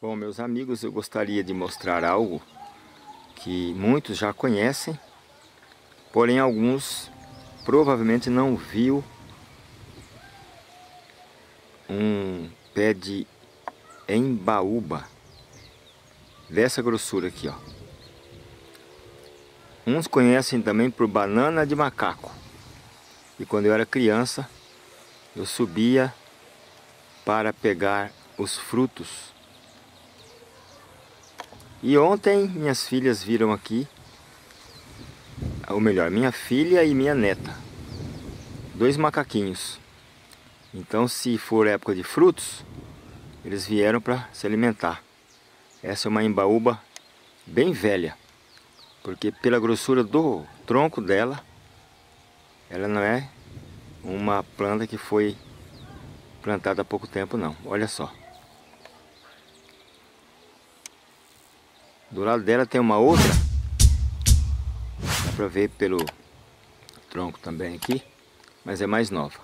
Bom, meus amigos, eu gostaria de mostrar algo que muitos já conhecem, porém alguns provavelmente não viu um pé de embaúba dessa grossura aqui, ó. Uns conhecem também por banana de macaco. E quando eu era criança, eu subia para pegar os frutos e ontem minhas filhas viram aqui, ou melhor, minha filha e minha neta, dois macaquinhos. Então se for época de frutos, eles vieram para se alimentar. Essa é uma embaúba bem velha, porque pela grossura do tronco dela, ela não é uma planta que foi plantada há pouco tempo não. Olha só. Do lado dela tem uma outra. Dá pra ver pelo tronco também aqui. Mas é mais nova.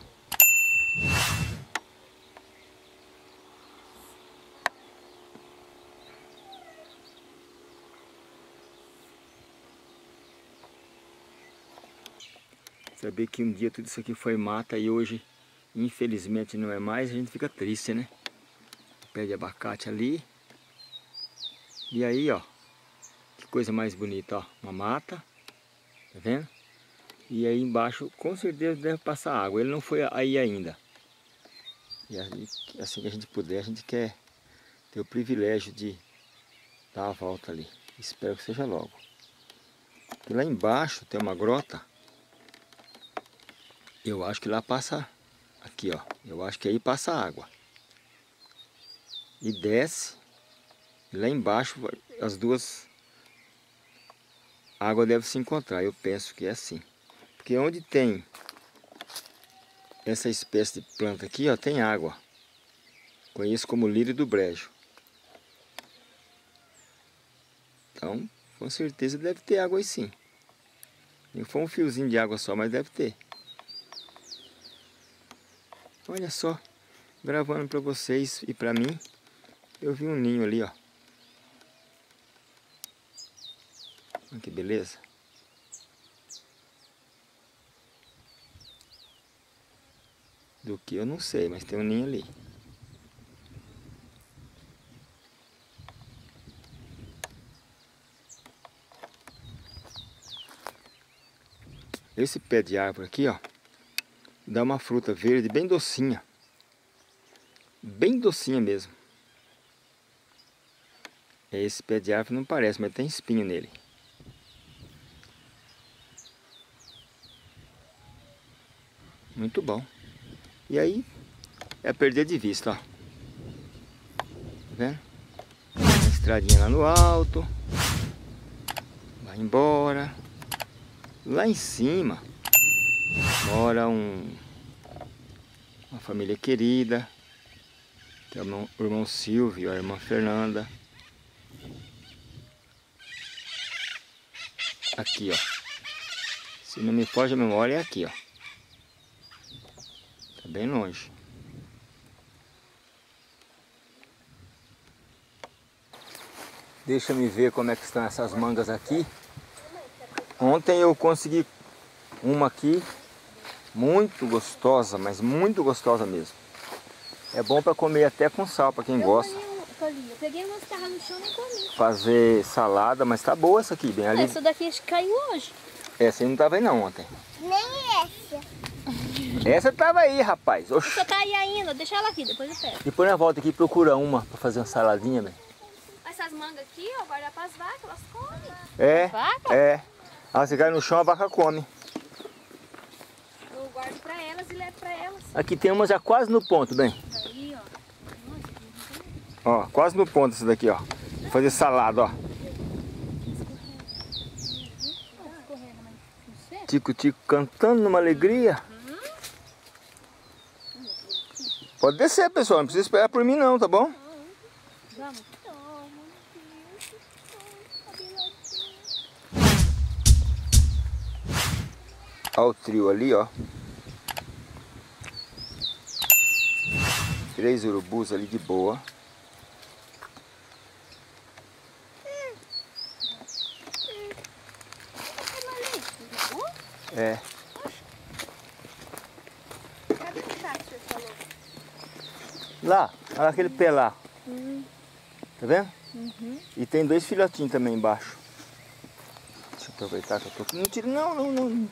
Saber que um dia tudo isso aqui foi mata e hoje, infelizmente, não é mais, a gente fica triste, né? Pé de abacate ali. E aí, ó, coisa mais bonita, ó. Uma mata, tá vendo? E aí embaixo, com certeza deve passar água. Ele não foi aí ainda. E aí, assim que a gente puder, a gente quer ter o privilégio de dar a volta ali. Espero que seja logo. E lá embaixo tem uma grota. Eu acho que lá passa aqui, ó. Eu acho que aí passa água. E desce. E lá embaixo as duas a água deve se encontrar. Eu penso que é assim. Porque onde tem essa espécie de planta aqui, ó, tem água. Conheço como lírio do brejo. Então, com certeza deve ter água aí sim. Não foi um fiozinho de água só, mas deve ter. Olha só, gravando para vocês e para mim, eu vi um ninho ali, ó. Olha que beleza. Do que eu não sei, mas tem um ninho ali. Esse pé de árvore aqui, ó, dá uma fruta verde bem docinha. Bem docinha mesmo. Esse pé de árvore não parece, mas tem espinho nele. Muito bom. E aí é perder de vista, ó. Tá vendo? Estradinha lá no alto. Vai embora. Lá em cima mora um, uma família querida. Que é o irmão, o irmão Silvio, a irmã Fernanda. Aqui, ó. Se não me foge a memória, é aqui, ó. Bem longe. Deixa me ver como é que estão essas mangas aqui. Ontem eu consegui uma aqui muito gostosa, mas muito gostosa mesmo. É bom para comer até com sal, para quem eu gosta. Eu peguei umas que no chão e comi. Fazer salada, mas tá boa essa aqui, bem ali. Essa daqui caiu hoje. Essa aí não tava aí não ontem. Nem essa. Essa tava aí, rapaz. Oxi. Essa tá aí ainda, deixa ela aqui, depois eu pego. Depois na volta aqui procura uma pra fazer uma saladinha, velho. Essas mangas aqui, ó, guardar pras vacas, elas comem. É, vaca? é. Ah, você cai no chão, a vaca come. Eu guardo pra elas e levo pra elas. Aqui tem uma já quase no ponto, bem. Aí, ó. Ó, quase no ponto essa daqui, ó. Vou fazer salada, ó. Tico-tico cantando numa alegria. Pode descer, pessoal. Não precisa esperar por mim não, tá bom? Vamos. Olha o trio ali, ó. Três urubus ali de boa. É. olha aquele pé lá. Hum. Tá vendo? Uhum. E tem dois filhotinhos também embaixo. Deixa eu aproveitar que eu tô aqui. Não tira, não, não, não.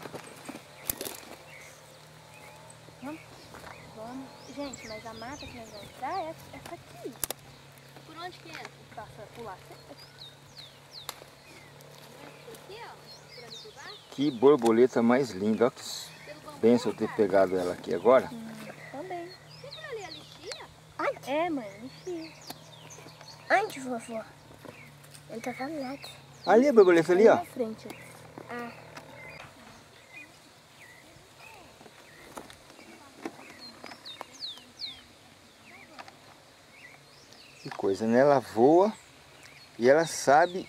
Vamos. Gente, mas a mata que nós vamos entrar é essa aqui. Por onde que entra? Passa por lá. Aqui, ó. Que borboleta mais linda. Olha que benção eu ter pegado ela aqui agora. Também. O que aquilo ali é lixia? É, mãe, lixia. Onde, vovó? Ele tá caminhando. Ali a borboleta ali, ó. Na frente. Ah. Que coisa, né? Ela voa e ela sabe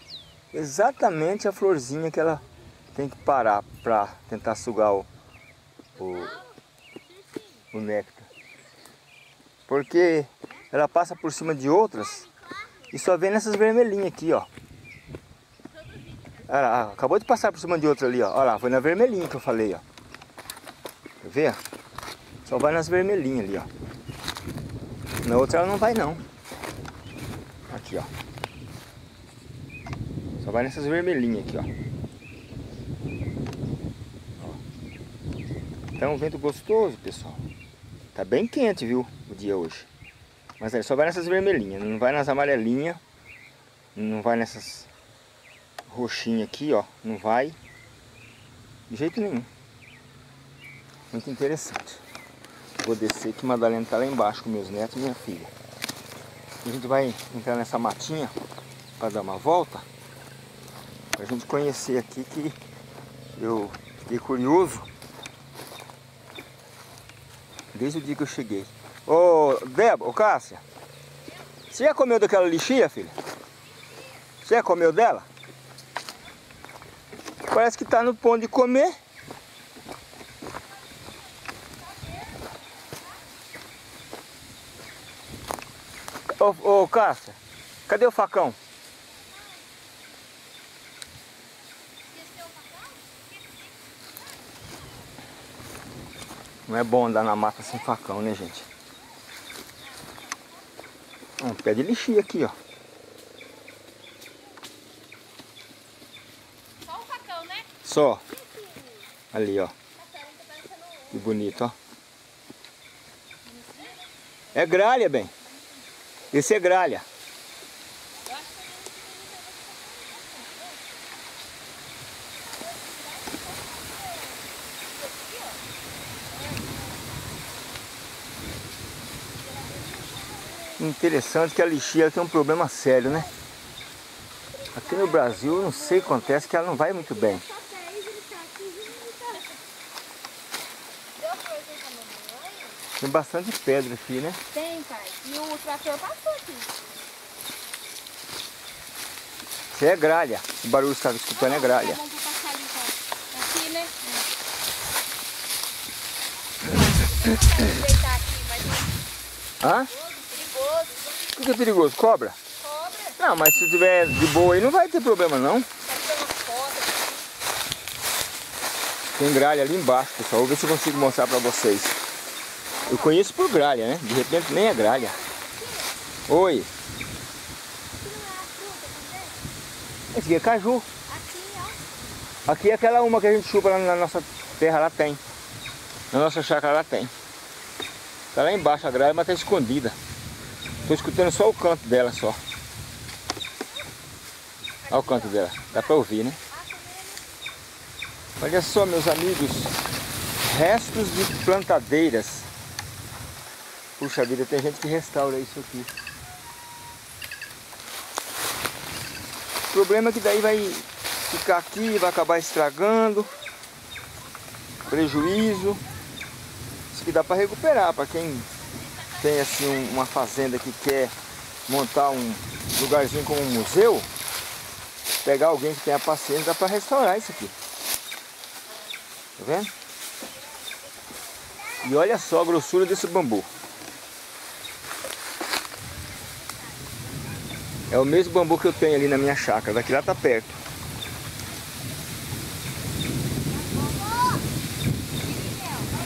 exatamente a florzinha que ela tem que parar para tentar sugar o, o, o néctar. Porque ela passa por cima de outras e só vem nessas vermelhinhas aqui, ó. Olha lá, acabou de passar por cima de outra ali, ó. Olha lá, foi na vermelhinha que eu falei, ó. Quer ver? Só vai nas vermelhinhas ali, ó. Na outra ela não vai não. Aqui, ó. Só vai nessas vermelhinhas aqui, ó. Tá um vento gostoso, pessoal. Tá bem quente, viu, o dia hoje. Mas aí só vai nessas vermelhinhas, não vai nas amarelinhas. Não vai nessas roxinhas aqui, ó. Não vai. De jeito nenhum. Muito interessante. Vou descer que Madalena tá lá embaixo com meus netos e minha filha. A gente vai entrar nessa matinha para dar uma volta. Pra gente conhecer aqui que eu fiquei curioso desde o dia que eu cheguei. Ô Débora, ô Cássia, você já comeu daquela lixia, filha? Você já comeu dela? Parece que tá no ponto de comer. Ô, ô Cássia, cadê o facão? Não é bom andar na mata sem facão, né, gente? Um pé de lixia aqui, ó. Só o facão, né? Só. Ali, ó. Que bonito, ó. É gralha, bem. Esse é gralha. Interessante que a lixia tem um problema sério, né? Aqui no Brasil, não sei o que acontece, que ela não vai muito bem. Tem bastante pedra aqui, né? Tem, pai. E o trator passou aqui. Isso é gralha. O barulho que estava escutando é gralha. Então. Aqui, né? Hã? O que é perigoso? Cobra? Cobra. Não, mas se tiver de boa aí não vai ter problema não. Tem gralha ali embaixo, pessoal. Vou ver se eu consigo mostrar pra vocês. Eu conheço por gralha, né? De repente nem é gralha. Oi. Esse aqui é caju. Aqui é aquela uma que a gente chupa lá na nossa terra, lá tem. Na nossa chácara lá tem. Tá lá embaixo a gralha, mas tá escondida. Tô escutando só o canto dela só. Olha o canto dela. Dá pra ouvir, né? Olha só, meus amigos. Restos de plantadeiras. Puxa vida, tem gente que restaura isso aqui. O problema é que daí vai ficar aqui, vai acabar estragando. Prejuízo. Isso que dá para recuperar, para quem tem assim um- uma fazenda que quer montar um lugarzinho como um museu, pegar alguém que tenha paciência, dá para restaurar isso aqui. Tá vendo? E olha só a grossura desse bambu. É o mesmo bambu que eu tenho ali na minha chácara, daqui lá tá perto.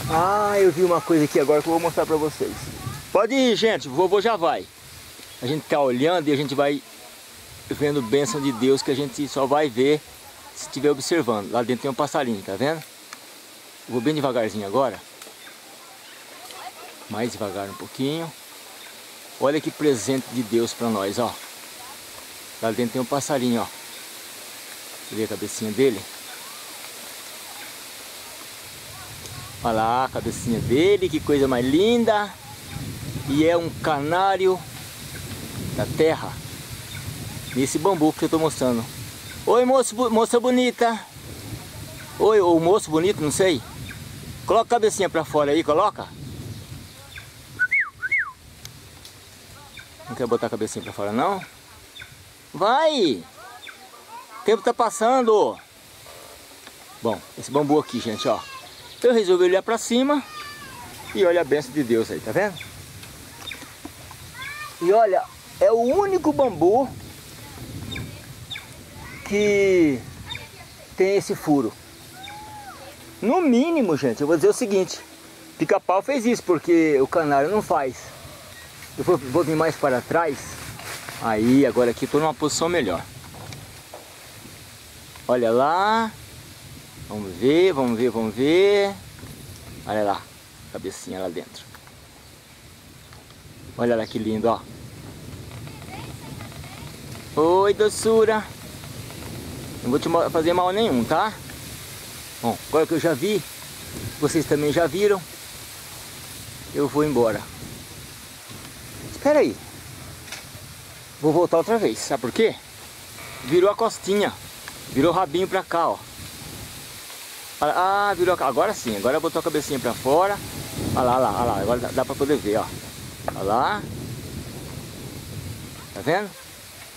Ah, eu vi uma coisa aqui agora que eu vou mostrar pra vocês. Pode ir, gente. O vovô já vai. A gente tá olhando e a gente vai vendo bênção de Deus que a gente só vai ver se estiver observando. Lá dentro tem um passarinho, tá vendo? Vou bem devagarzinho agora. Mais devagar um pouquinho. Olha que presente de Deus para nós, ó. Lá dentro tem um passarinho, ó. Vê a cabecinha dele? Olha lá a cabecinha dele, que coisa mais linda. E é um canário da terra. Nesse bambu que eu estou mostrando. Oi, moço, moça bonita. Oi, ou moço bonito, não sei. Coloca a cabecinha para fora aí, coloca. Não quer botar a cabecinha para fora, não? Vai! O tempo tá passando. Bom, esse bambu aqui, gente, ó. Eu resolvi olhar para cima e olha a benção de Deus aí, tá vendo? E olha, é o único bambu que tem esse furo. No mínimo, gente, eu vou dizer o seguinte. Pica-pau fez isso, porque o canário não faz. Eu vou, vou vir mais para trás. Aí, agora aqui estou numa posição melhor. Olha lá. Vamos ver, vamos ver, vamos ver. Olha lá, cabecinha lá dentro. Olha lá que lindo, ó. Oi, doçura. Não vou te fazer mal nenhum, tá? Bom, agora que eu já vi, vocês também já viram, eu vou embora. Espera aí. Vou voltar outra vez, sabe por quê? Virou a costinha, virou o rabinho pra cá, ó. Ah, virou. Agora sim, agora botou a cabecinha pra fora. Olha lá, olha lá, olha lá. agora dá pra poder ver, ó. Olha lá. Tá vendo?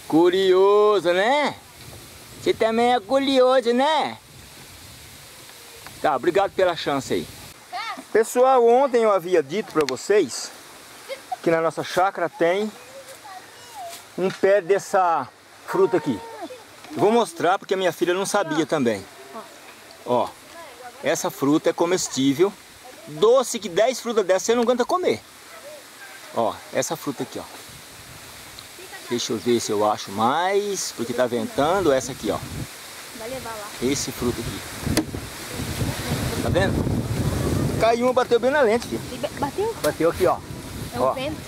Curioso, né? Você também é curioso, né? Tá, obrigado pela chance aí. Pessoal, ontem eu havia dito para vocês que na nossa chácara tem um pé dessa fruta aqui. Eu vou mostrar porque a minha filha não sabia também. Ó, essa fruta é comestível. Doce que 10 frutas dessas você não aguenta comer. Ó, essa fruta aqui, ó. Deixa eu ver se eu acho mais, porque tá ventando essa aqui, ó. Vai levar lá. Esse fruto aqui. Tá vendo? Caiu uma, bateu bem na lente, filho. Bateu? Bateu aqui, ó. É o Ó. vento.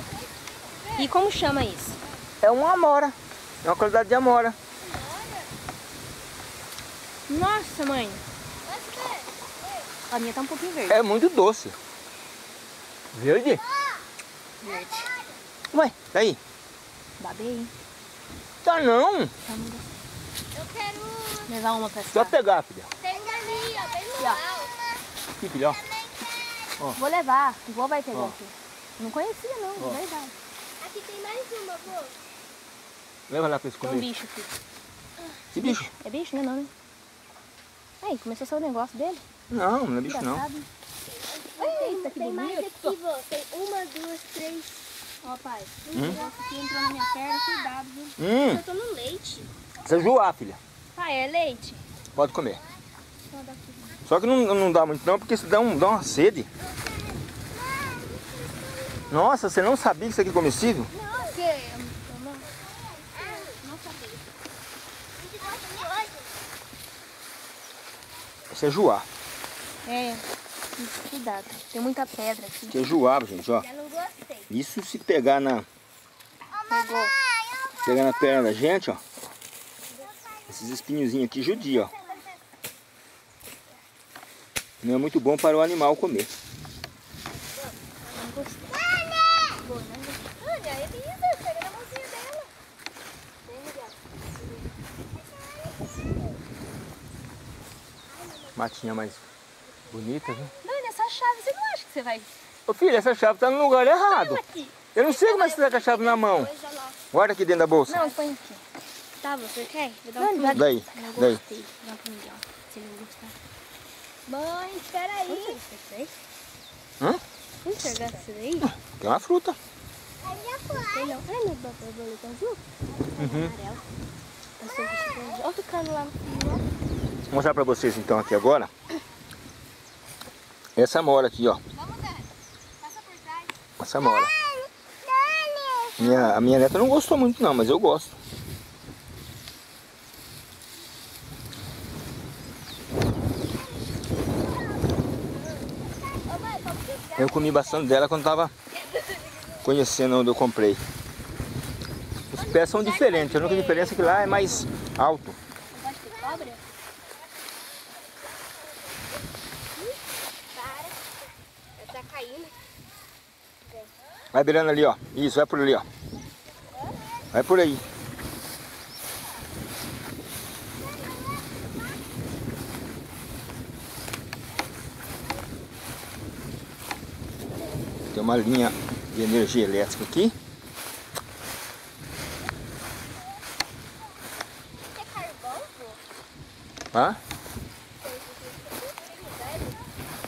E como chama isso? É uma amora. É uma qualidade de amora. Nossa, mãe. A minha tá um pouquinho verde. É muito doce. Verde? Verde. Ué, daí? Babei, hein? Tá não. Tá muito gostoso. Eu quero. Levar uma pra Só pegar, filha. Tem ali, ó, bem no Aqui, ó. filha, ó. Vou levar. O vô vai pegar Ó. aqui. Não conhecia, não. Ó. É verdade. Aqui tem mais uma, vô. Leva lá pra eles Tem um comer. bicho aqui. Que bicho? É bicho, né? Não, né? Aí, começou a ser o negócio dele. Não, não é bicho não. Engraçado. Tem, Eita, que tem mais bonito. aqui, vô. Tem uma, duas, três. Ó, pai. Hum? Um negócio aqui entrou na minha perna. Cuidado, viu? Hum, Eu tô no leite. precisa joar, filha. Pai, é leite? Pode comer. Só que não, não dá muito não, porque isso dá, um, dá uma sede. Nossa, você não sabia que isso aqui é comestível? Não, o quê? Eu não, não sabia. Isso é joar. É, cuidado. Tem muita pedra aqui. Joar, gente, ó. Eu não gostei. Isso se pegar na, Pegou. pegar na perna da gente, ó. Esses espinhozinhos aqui judia, ó. Não é muito bom para o animal comer. Matinha mais bonita, viu? Chave, você não acha que você vai... Ô filho, essa chave tá no lugar errado. Aqui. Eu não sei como é que você tá com a chave na mão. Guarda aqui dentro da bolsa. Não, põe aqui. Tá, você quer? Vou dar um. Daí, Não daí. gostei. Dá se não gostar. Mãe, espera aí. Fez? Hã? Vamos enxergar isso daí? Tem uma fruta. Tem não. Ai, meu borboleta azul. Uhum. Amarelo. Eu sou vestida. Olha o cano lá no fio, ó. Vou mostrar pra vocês então aqui agora. Essa mora aqui, ó. Vamos, Dani. Passa por trás. Essa mora. Minha, a minha neta não gostou muito não, mas eu gosto. Eu comi bastante dela quando tava conhecendo onde eu comprei. Os pés são diferentes, a única diferença é que lá é mais alto. Pode ter cobra? Para. Ela tá caindo. Vai beirando ali, ó. Isso, vai por ali, ó. Vai por aí. Tem uma linha de energia elétrica aqui. É? Hã?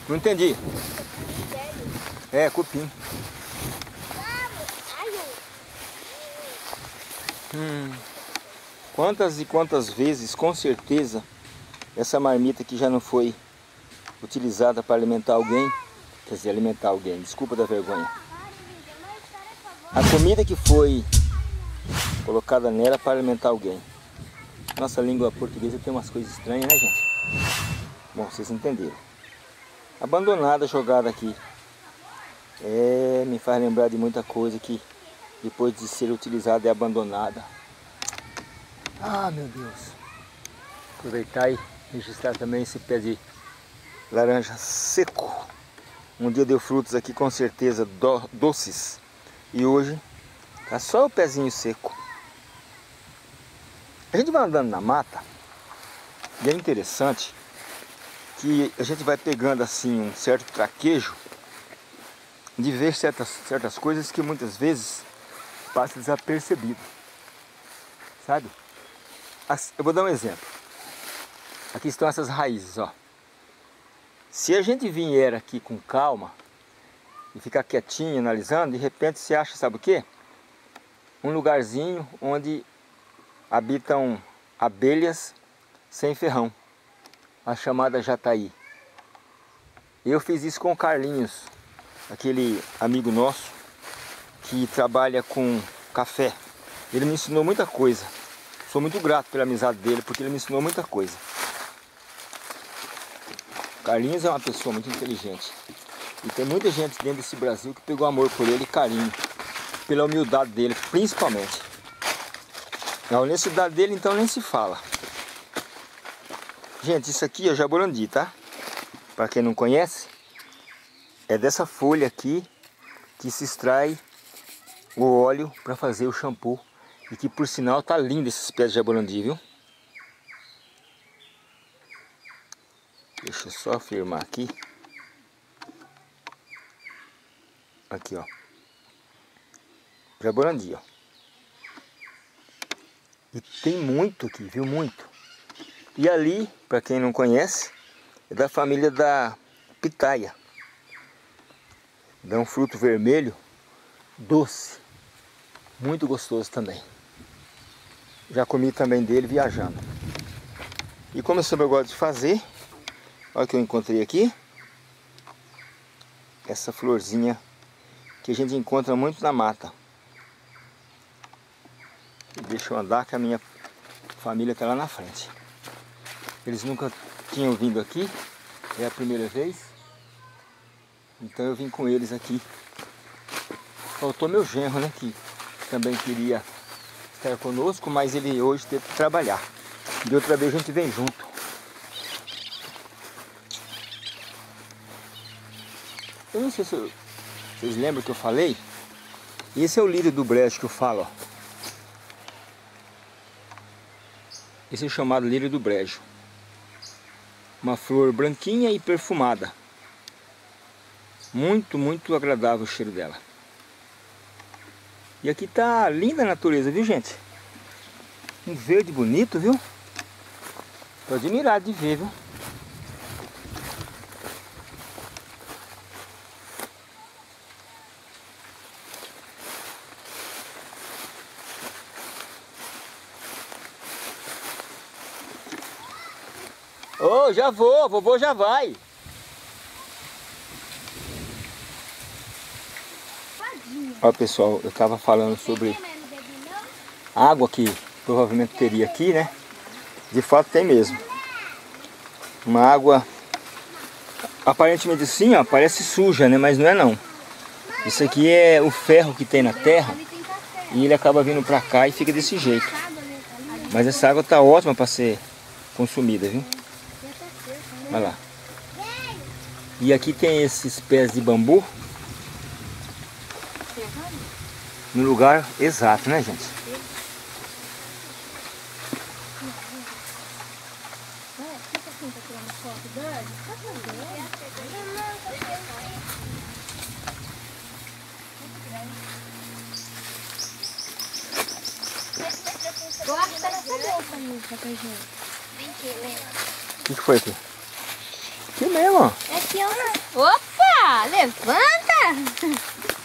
Não entendi. É, cupim. Ai, eu... Hum. Quantas e quantas vezes, com certeza, essa marmita aqui já não foi utilizada para alimentar alguém, quer dizer, alimentar alguém, desculpa da vergonha. A comida que foi colocada nela para alimentar alguém. Nossa língua portuguesa tem umas coisas estranhas, né, gente? Bom, vocês entenderam. Abandonada, jogada aqui. É, me faz lembrar de muita coisa que depois de ser utilizada é abandonada. Ah, meu Deus. Aproveitar e registrar também esse pé de laranja seco. Um dia deu frutos aqui com certeza do- doces. E hoje tá só o pezinho seco. A gente vai andando na mata e é interessante que a gente vai pegando assim um certo traquejo de ver certas, certas coisas que muitas vezes passa desapercebido. Sabe? Eu vou dar um exemplo. Aqui estão essas raízes, ó. Se a gente vier aqui com calma e ficar quietinho analisando, de repente você acha, sabe o quê? Um lugarzinho onde habitam abelhas sem ferrão, a chamada jataí. Eu fiz isso com o Carlinhos, aquele amigo nosso que trabalha com café. Ele me ensinou muita coisa. Sou muito grato pela amizade dele, porque ele me ensinou muita coisa. Carlinhos é uma pessoa muito inteligente. E tem muita gente dentro desse Brasil que pegou amor por ele e carinho. Pela humildade dele, principalmente. A honestidade dele, então, nem se fala. Gente, isso aqui é jaborandi, tá? Para quem não conhece, é dessa folha aqui que se extrai o óleo para fazer o shampoo. E que por sinal tá lindo esses pés de jaborandi, viu? Deixa eu só afirmar aqui. Aqui, ó. Jaborandi, ó. E tem muito aqui, viu? Muito. E ali, para quem não conhece, é da família da pitaia. Dá um fruto vermelho, doce. Muito gostoso também. Já comi também dele viajando. E como eu sempre gosto de fazer, olha o que eu encontrei aqui. Essa florzinha que a gente encontra muito na mata. Deixa eu andar que a minha família está lá na frente. Eles nunca tinham vindo aqui, é a primeira vez. Então eu vim com eles aqui. Faltou meu genro, né? Que também queria estar conosco, mas ele hoje teve que trabalhar. De outra vez a gente vem junto. Eu não sei se vocês lembram que eu falei. Esse é o lírio do brejo que eu falo, ó. Esse é chamado lírio do brejo. Uma flor branquinha e perfumada. Muito, muito agradável o cheiro dela. E aqui tá linda a natureza, viu gente? Um verde bonito, viu? Tô admirado de ver, viu? Ô, já vou, vovô já vai. Olha pessoal, eu estava falando sobre água que provavelmente teria aqui, né? De fato tem mesmo. Uma água aparentemente assim, ó, parece suja, né? Mas não é não. Isso aqui é o ferro que tem na terra e ele acaba vindo para cá e fica desse jeito. Mas essa água tá ótima para ser consumida, viu? Olha lá. E aqui tem esses pés de bambu. No lugar exato, né, gente? Gente. Vem aqui. O que, que foi aqui? Aqui mesmo. É aqui, ó. Opa! Levanta!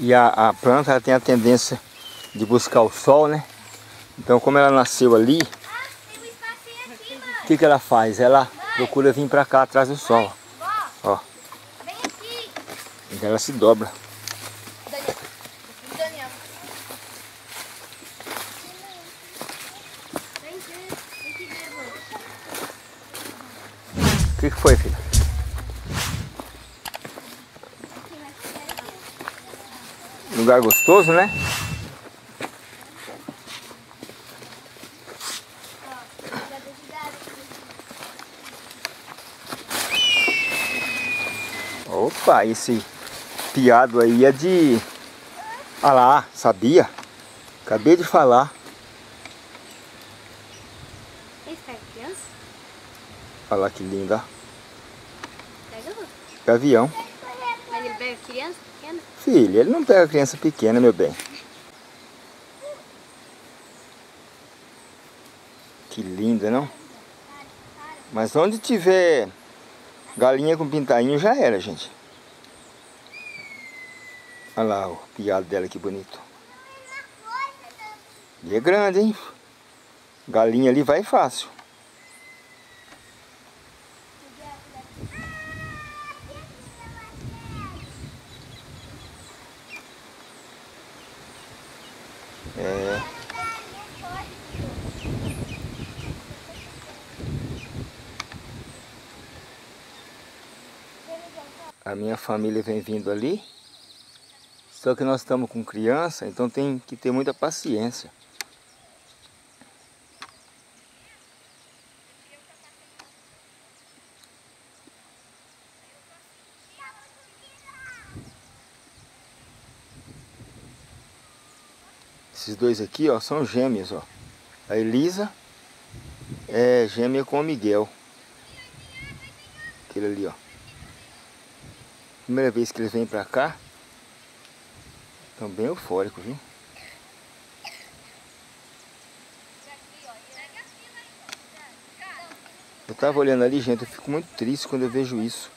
E a, a planta ela tem a tendência de buscar o sol, né? Então como ela nasceu ali, o que, que ela faz? Ela procura vir para cá atrás do sol. Ó, então ela se dobra. Daniel. Daniel. Vem aqui. Vem aqui ver, amor. O que, que foi, filha? Lugar gostoso, né? Opa, esse piado aí é de... Ah lá, sabia? Acabei de falar. Esse pega criança? Olha lá que linda. Gavião. Mas ele pega criança pequena? Filho, ele não pega criança pequena, meu bem. Que linda, não? Mas onde tiver galinha com pintainho já era, gente. Olha lá o piado dela, que bonito. E é grande, hein? Galinha ali vai fácil. É. A minha família vem vindo ali. Só que nós estamos com criança, então tem que ter muita paciência. Esses dois aqui, ó, são gêmeos, ó. A Elisa é gêmea com o Miguel. Aquele ali, ó. Primeira vez que eles vêm pra cá. Estão bem eufóricos, viu? Eu tava olhando ali, gente, eu fico muito triste quando eu vejo isso.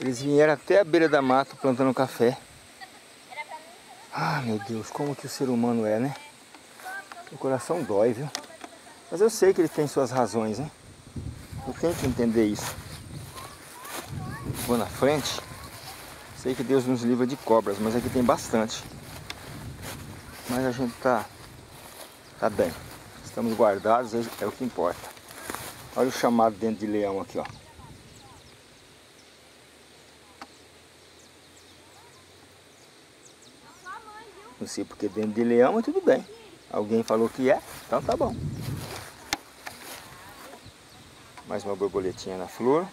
Eles vieram até a beira da mata plantando café. Ah, meu Deus, como que o ser humano é, né? O coração dói, viu? Mas eu sei que ele tem suas razões, né? Eu tenho que entender isso. Vou na frente. Sei que Deus nos livra de cobras, mas aqui tem bastante. Mas a gente tá, tá bem. Estamos guardados, é é o que importa. Olha o chamado dentro de leão aqui, ó. Sei porque dentro de leão, mas tudo bem. Alguém falou que é, então tá bom. Mais uma borboletinha na flor.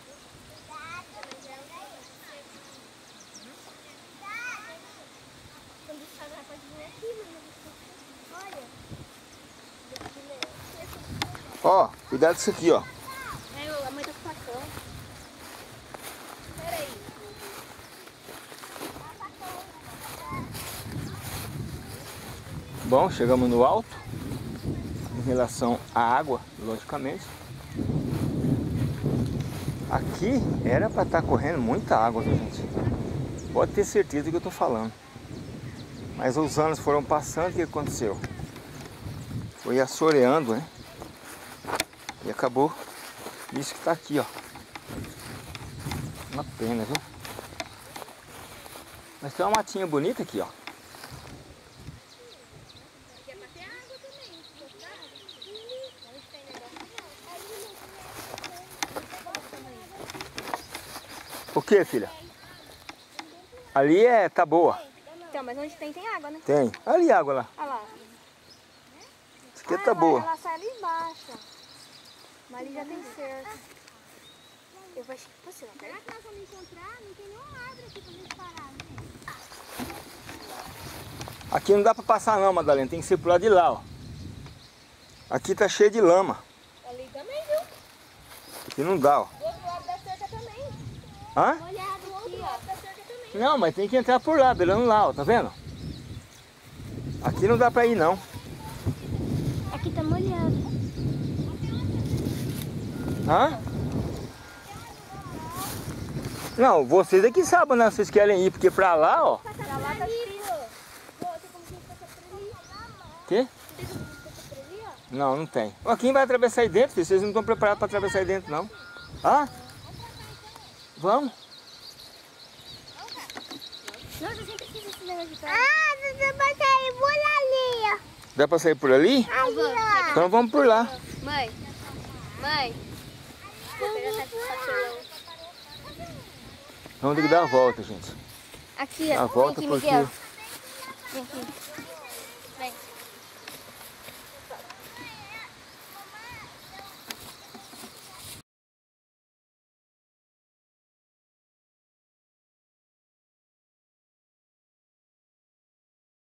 Ó, cuidado disso aqui, ó. É, a mãe tá passando. Peraí. Bom, chegamos no alto. Em relação à água, logicamente. Aqui era para estar correndo muita água, gente? Pode ter certeza do que eu estou falando. Mas os anos foram passando, o que aconteceu? Foi assoreando, né? E acabou isso que está aqui, ó. Uma pena, viu? Mas tem uma matinha bonita aqui, ó. Aqui é pra ter água também. se gostar. Onde tem negócio O que, filha? Ali é, tá boa. Então, mas onde tem, tem água, né? Tem. Ali água lá. Olha lá. Isso aqui Ah, tá ela- boa. Ela sai ali embaixo. Mas ali já tem cerca. Eu vou achar que você, Será que nós vamos encontrar? Não tem nenhuma árvore aqui pra gente parar, né? Aqui não dá pra passar não, Madalena. Tem que ser pro lado de lá, ó. Aqui tá cheio de lama. Ali também, viu? Aqui não dá, ó. Do outro lado da cerca também. Hã? Não, mas tem que entrar por lá, beirando lá, ó. Tá vendo? Aqui não dá pra ir, não. Aqui tá molhado. Hã? Não, vocês é que sabem, né? Vocês querem ir, porque pra lá, ó. Pra lá tá? Quê? Não, não tem. Ó, quem vai atravessar aí dentro, filho? Vocês não estão preparados pra atravessar aí dentro, não. Hã? Vamos. Nossa, eu sempre quis esse negócio de Ah, você vai sair por ali, ó. Dá pra sair por ali? Ali, ó. Então vamos por lá. Mãe, mãe. Vou pegar essa papelão. Vamos ter que dar a volta, gente. Aqui, Dar a ó. volta aqui, porque... Miguel. Aqui.